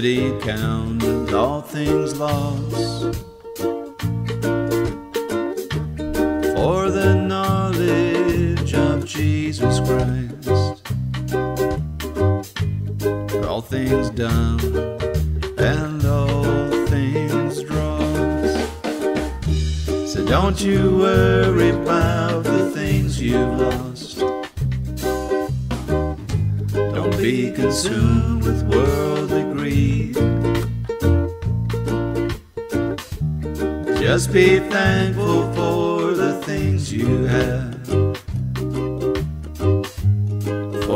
Said he counted all things lost All things done and all things dross. So don't you worry about the things you've lost. Don't be consumed with worldly greed. Just be thankful for the things you have.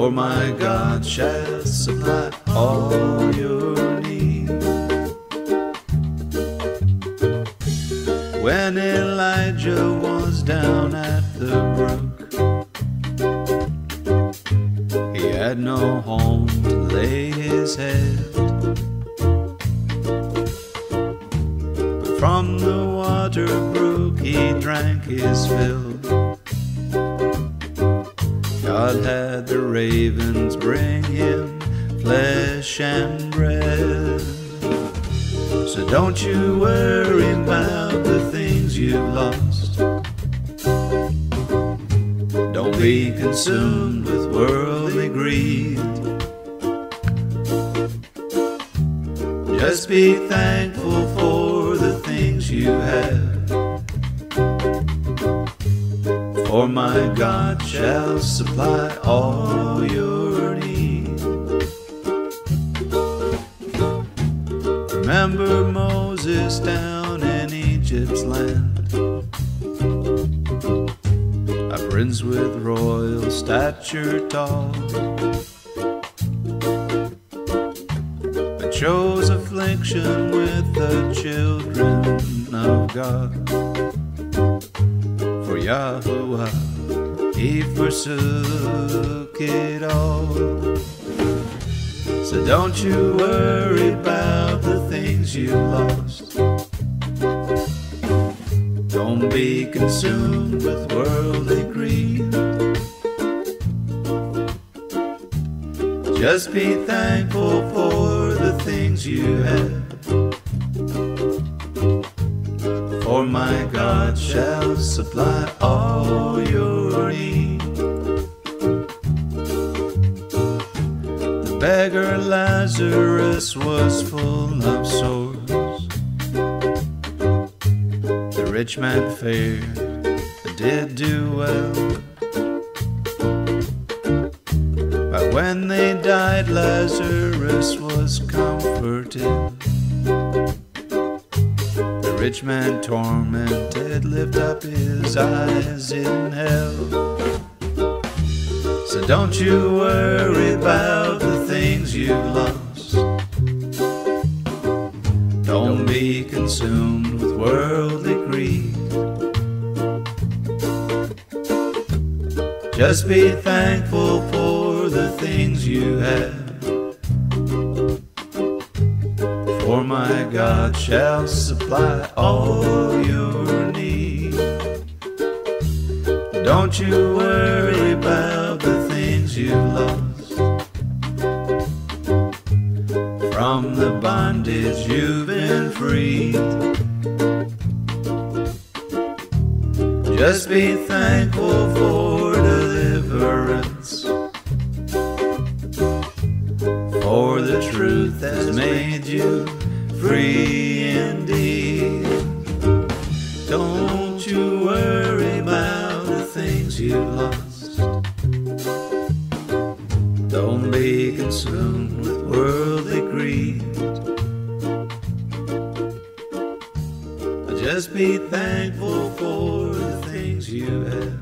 For my God shall supply all your need. When Elijah was down at the brook, he had no home to lay his head. But from the water brook he drank his fill. God had the ravens bring him flesh and bread. So don't you worry about the things you've lost. Don't be consumed with worldly greed. Just be thankful for the things you have. For my God shall supply all your need. Remember Moses down in Egypt's land. A prince with royal stature tall. But chose affliction with the children of God. Yahuwah, he forsook it all. So don't you worry about the things you lost. Don't be consumed with worldly greed. Just be thankful for the things you have. For my God shall supply all your need. The beggar Lazarus was full of sores. The rich man fared, but did do well. But when they died, Lazarus was comforted. Rich man tormented, lift up his eyes in hell. So don't you worry about the things you've lost. Don't be consumed with worldly greed. Just be thankful for the things you have. My God shall supply all your need. Don't you worry about the things you've lost. From the bondage you've been freed. Just be thankful for deliverance. Don't you worry about the things you've lost. Don't be consumed with worldly greed. Just be thankful for the things you have.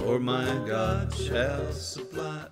For my God shall supply